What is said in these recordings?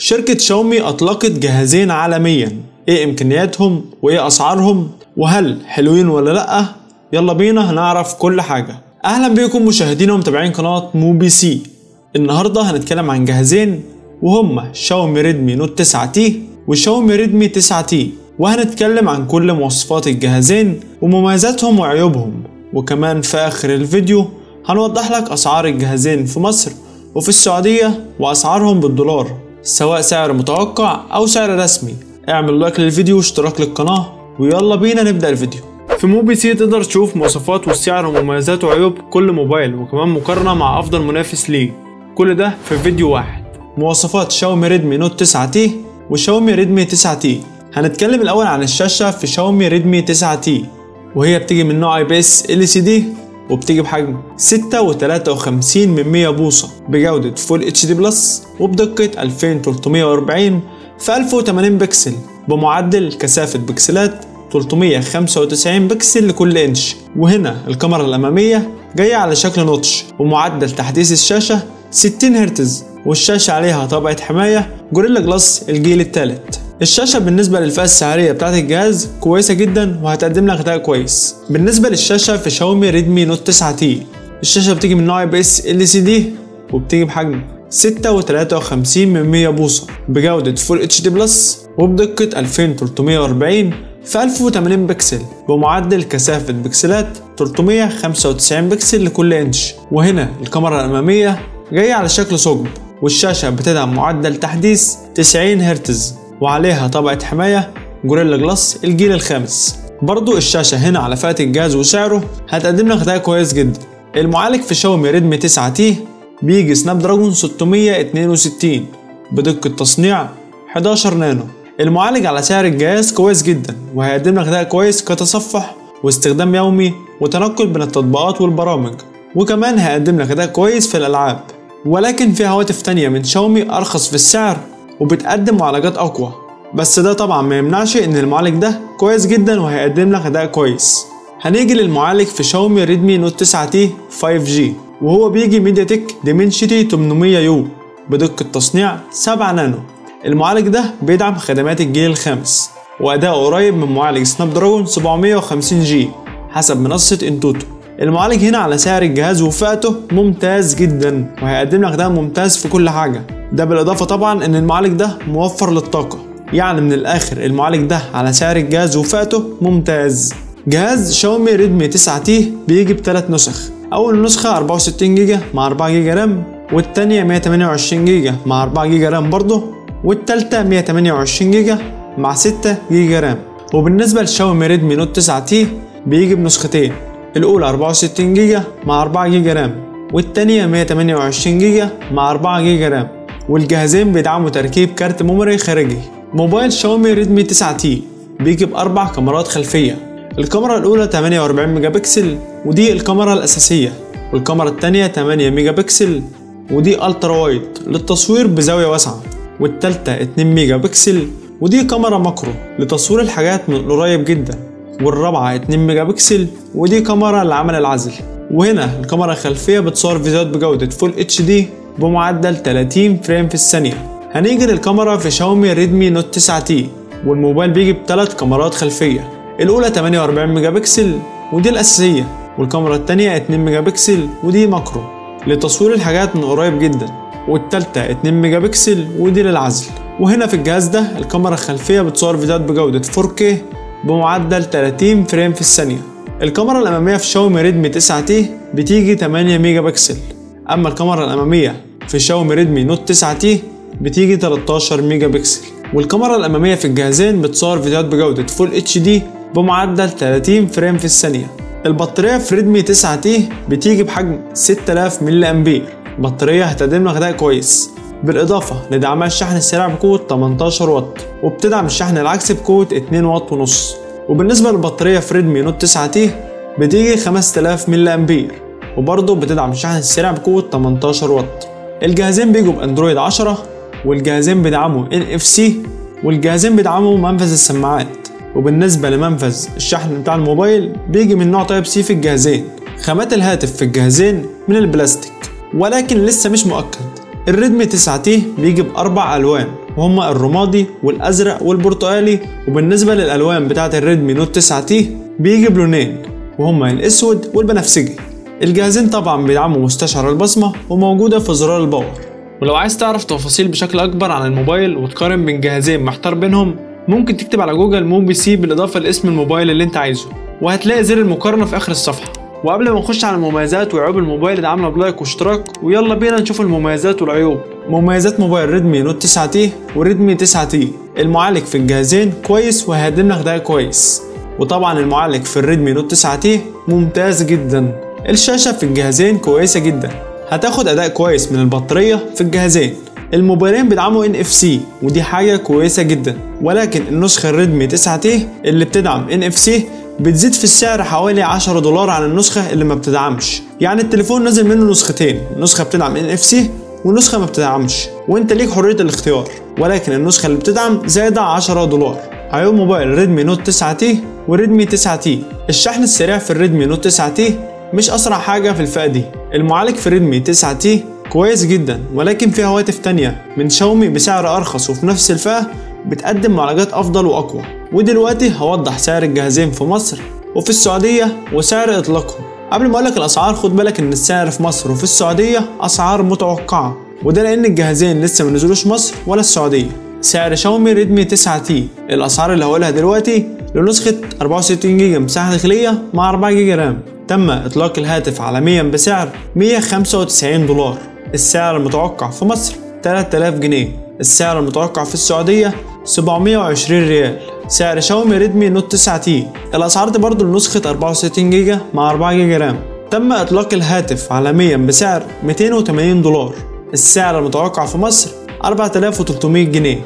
شركة شاومي أطلقت جهازين عالميا إيه إمكانياتهم وإيه أسعارهم وهل حلوين ولا لأ؟ يلا بينا هنعرف كل حاجة. أهلا بيكم مشاهدين ومتابعين قناة موبي سي. النهاردة هنتكلم عن جهازين وهما شاومي Redmi Note 9 T وشاومي Redmi 9 T. وهنتكلم عن كل مواصفات الجهازين ومميزاتهم وعيوبهم. وكمان في آخر الفيديو هنوضح لك أسعار الجهازين في مصر وفي السعودية وأسعارهم بالدولار. سواء سعر متوقع أو سعر رسمي. اعمل like للفيديو واشتراك للقناة. ويلا بينا نبدأ الفيديو. في موبي سي تقدر تشوف مواصفات والسعر ومميزات وعيوب كل موبايل وكمان مقارنة مع أفضل منافس ليه كل ده في فيديو واحد. مواصفات شاومي Redmi Note 9 T وشاومي Redmi 9 T هنتكلم الأول عن الشاشة في شاومي Redmi 9 T وهي بتيجي من نوع اي بي اس ال سي دي وبتيجي بحجم 6.53 من 100 بوصة بجودة Full HD Plus وبدقة 2340 في 1080 بكسل بمعدل كثافة بكسلات 395 بكسل لكل إنش. وهنا الكاميرا الأمامية جاية على شكل notch ومعدل تحديث الشاشة 60 هرتز والشاشة عليها طبقة حماية Gorilla Glass الجيل الثالث الشاشة بالنسبة للفئة السعرية بتاعت الجهاز كويسة جدا وهتقدم لك أداء كويس. بالنسبة للشاشة في Xiaomi Redmi Note 9 T. الشاشة بتيجي من نوع IPS LCD وبتيجي بحجم 6.53 من 100 بوصة بجودة Full HD Plus وبدقة 2340 في 1080 بكسل بمعدل كثافة بكسلات 395 بكسل لكل إنش. وهنا الكاميرا الأمامية جاية على شكل ثقب والشاشة بتدعم معدل تحديث 90 هرتز. وعليها طبقة حماية Gorilla Glass الجيل الخامس. برضو الشاشة هنا على فئة الجهاز وسعره هتقدم لك أداء كويس جدا. المعالج في Xiaomi Redmi 9 T بيجي Snapdragon 662 بدقة تصنيع 11 نانو. المعالج على سعر الجهاز كويس جدا وهيقدم لك أداء كويس كتصفح واستخدام يومي وتنقل بين التطبيقات والبرامج. وكمان هيقدم لك أداء كويس في الألعاب. ولكن في هواتف تانية من شاومي أرخص في السعر وبتقدم معالجات أقوى. بس ده طبعا ما يمنعش إن المعالج ده كويس جدا وهيقدم لك أداء كويس. هنيجي للمعالج في Xiaomi Redmi Note 9 T 5G وهو بيجي MediaTek Dimensity 800 U بدقة تصنيع 7 نانو. المعالج ده بيدعم خدمات الجيل الخامس وأداؤه قريب من معالج Snapdragon 750 G حسب منصة AnTuTu المعالج هنا على سعر الجهاز وفئته ممتاز جدا وهيقدم لك أداء ممتاز في كل حاجة. ده بالإضافة طبعا إن المعالج ده موفر للطاقة. يعني من الآخر المعالج ده على سعر الجهاز وفئته ممتاز. جهاز Xiaomi Redmi 9 T بيجي بثلاث نسخ. أول نسخة 64 جيجا مع 4 جيجا RAM والتانية 128 جيجا مع 4 جيجا RAM برضه والتالتة 128 جيجا مع 6 جيجا RAM. وبالنسبة ل Xiaomi Redmi Note 9 T بيجي بنسختين. الأولى 64 جيجا مع 4 جيجا RAM والتانية 128 جيجا مع 4 جيجا RAM. والجهازين بيدعموا تركيب كارت memory خارجي. موبايل Xiaomi Redmi 9 T بيجي بأربع كاميرات خلفية. الكاميرا الأولى 48 ميجا بكسل ودي الكاميرا الأساسية. والكاميرا التانية 8 ميجا بكسل ودي ultra wide للتصوير بزاوية واسعة. والتالتة 2 ميجا بكسل ودي كاميرا macro لتصوير الحاجات من قريب جدا. والرابعة 2 ميجا بكسل ودي كاميرا لعمل العزل وهنا الكاميرا الخلفية بتصور فيديوهات بجودة Full HD بمعدل 30 frame في الثانية. هنيجي للكاميرا في Xiaomi Redmi Note 9 T والموبايل بيجي بثلاث كاميرات خلفية. الأولى 48 ميجا بكسل ودي الأساسية والكاميرا التانية 2 ميجا بكسل ودي macro. لتصوير الحاجات من قريب جدا والتالتة 2 ميجا بكسل ودي للعزل. وهنا في الجهاز ده الكاميرا الخلفية بتصور فيديوهات بجودة 4K بمعدل 30 frame في الثانية. الكاميرا الأمامية في Xiaomi Redmi 9 T بتيجي 8 ميجا بكسل أما الكاميرا الأمامية في Xiaomi Redmi Note 9 T بتيجي 13 ميجا بكسل والكاميرا الأمامية في الجهازين بتصور فيديوهات بجودة Full HD بمعدل 30 frame في الثانية. البطارية في Redmi 9 T بتيجي بحجم 6000 ملي أمبير. بطارية هتقدم لك أداء كويس. بالإضافة لدعمها الشحن السريع بقوة 18 واط وبتدعم الشحن العكسي بقوة 2 واط ونص. وبالنسبة للبطارية في Redmi Note 9 T بتيجي 5000 ملي أمبير. وبرضه بتدعم الشحن السريع بقوة 18 واط. الجهازين بيجوا ب Android 10 والجهازين بيدعموا NFC والجهازين بيدعموا منفذ السماعات. وبالنسبة لمنفذ الشحن بتاع الموبايل بيجي من نوع Type C في الجهازين. خامات الهاتف في الجهازين من البلاستيك. ولكن لسه مش مؤكد. ال Redmi 9 T بيجي بأربع ألوان. وهما الرمادي والأزرق والبرتقالي. وبالنسبة للألوان بتاعة ال Redmi Note 9 T بيجي بلونين. وهما الأسود والبنفسجي. الجهازين طبعا بيدعموا مستشعر البصمة وموجودة في زرار ال power. ولو عايز تعرف تفاصيل بشكل أكبر عن الموبايل وتقارن بين جهازين محتار بينهم ممكن تكتب على جوجل موبي سي بالإضافة لاسم الموبايل اللي أنت عايزه. وهتلاقي زر المقارنة في آخر الصفحة. وقبل ما نخش على المميزات وعيوب الموبايل ادعمنا ب like واشتراك ويلا بينا نشوف المميزات والعيوب. مميزات موبايل Redmi Note 9 T و Redmi 9 T المعالج في الجهازين كويس وهيقدم لك كويس. وطبعا المعالج في ال Redmi Note 9 T ممتاز جدا. الشاشة في الجهازين كويسة جدا. هتاخد أداء كويس من البطارية في الجهازين. الموبايلين بيدعموا NFC ودي حاجة كويسة جدا. ولكن النسخة ال Redmi 9 T اللي بتدعم NFC بتزيد في السعر حوالي 10 دولار عن النسخة اللي ما بتدعمش. يعني التليفون نزل منه نسختين. نسخة بتدعم NFC ونسخة ما بتدعمش. وانت ليك حرية الاختيار. ولكن النسخة اللي بتدعم زايدة 10 دولار. عيوب موبايل Redmi Note 9 T و Redmi 9 T الشحن السريع في ال Redmi Note 9 T مش أسرع حاجة في الفئة دي. المعالج في Redmi 9 T كويس جدا ولكن في هواتف تانية. من شاومي بسعر أرخص وفي نفس الفئة بتقدم معالجات أفضل وأقوى. ودلوقتي هوضح سعر الجهازين في مصر وفي السعودية وسعر إطلاقهم. قبل ما أقولك الأسعار خد بالك إن السعر في مصر وفي السعودية أسعار متوقعة. وده لأن الجهازين لسه ما نزلوش مصر ولا السعودية. سعر Xiaomi Redmi 9T. الأسعار اللي هقولها دلوقتي لنسخه 64 جيجا مساحة داخلية مع 4 جيجا RAM تم إطلاق الهاتف عالميا بسعر 195 دولار. السعر المتوقع في مصر 3000 جنيه. السعر المتوقع في السعودية 720 ريال. سعر Xiaomi Redmi Note 9T. الأسعار دي برضو لنسخة 64 جيجا مع 4 جيجا RAM. تم إطلاق الهاتف عالميا بسعر 280 دولار. السعر المتوقع في مصر 4300 جنيه.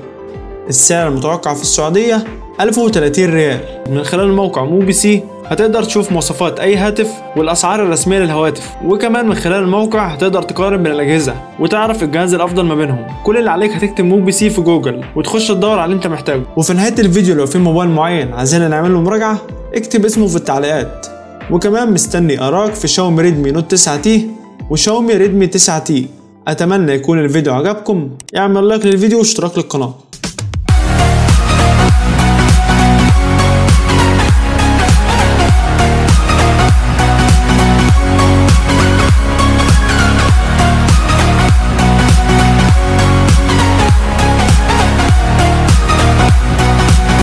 السعر المتوقع في السعودية 1030 ريال. من خلال موقع موبي سي هتقدر تشوف مواصفات أي هاتف والأسعار الرسمية للهواتف. وكمان من خلال الموقع هتقدر تقارن بين الأجهزة وتعرف الجهاز الأفضل ما بينهم. كل اللي عليك هتكتب موبي سي في جوجل وتخش تدور على اللي أنت محتاجه. وفي نهاية الفيديو لو في موبايل معين عايزين نعمل له مراجعة اكتب اسمه في التعليقات. وكمان مستني رأيك في Xiaomi Redmi Note 9T و Xiaomi Redmi 9T أتمنى يكون الفيديو عجبكم. اعمل لايك للفيديو واشتراك للقناة.